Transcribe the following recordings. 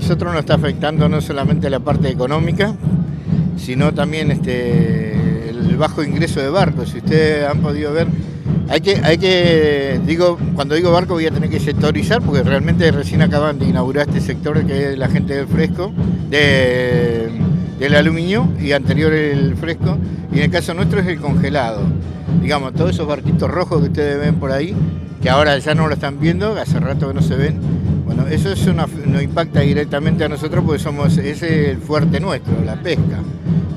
Nosotros nos está afectando no solamente la parte económica, sino también este, el bajo ingreso de barcos. Si ustedes han podido ver, hay que, hay que, digo, cuando digo barco voy a tener que sectorizar porque realmente recién acaban de inaugurar este sector que es la gente del fresco, del aluminio y anterior el fresco, y en el caso nuestro es el congelado. Digamos, todos esos barquitos rojos que ustedes ven por ahí, que ahora ya no lo están viendo, hace rato que no se ven, eso es nos impacta directamente a nosotros porque somos, es el fuerte nuestro, la pesca,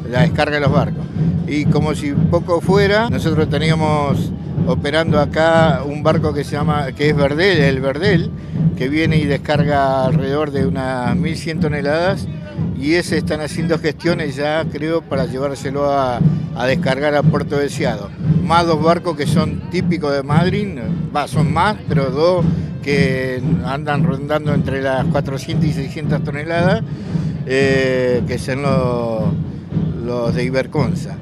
la descarga de los barcos. Y como si poco fuera, nosotros teníamos operando acá un barco que se llama, que es Verdel, el Verdel, que viene y descarga alrededor de unas 1.100 toneladas y ese están haciendo gestiones ya, creo, para llevárselo a, descargar a Puerto Deseado. Más dos barcos que son típicos de Madrid, son más, pero dos que andan rondando entre las 400 y 600 toneladas, eh, que son los, de Iberconza.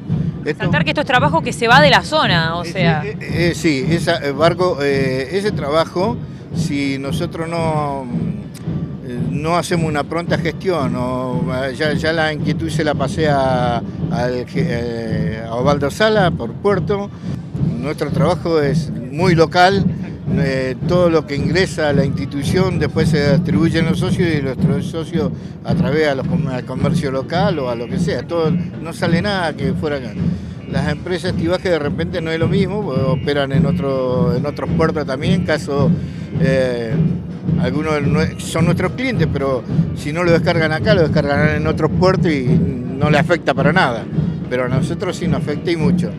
Saltar que esto es trabajo que se va de la zona, o sea. Eh, sí, ese barco, eh, ese trabajo, si nosotros no no hacemos una pronta gestión, o ya, la inquietud se la pasé a, a Ovaldo Sala por puerto. Nuestro trabajo es muy local, eh, todo lo que ingresa a la institución después se distribuye en los socios y nuestros socios a través al comercio local o a lo que sea. Todo, no sale nada que fuera acá. Las empresas estivaje de repente no es lo mismo, operan en, otro, en otros puertos también, caso eh, algunos son nuestros clientes, pero si no lo descargan acá, lo descargarán en otros puertos y no le afecta para nada. Pero a nosotros sí nos afecta y mucho.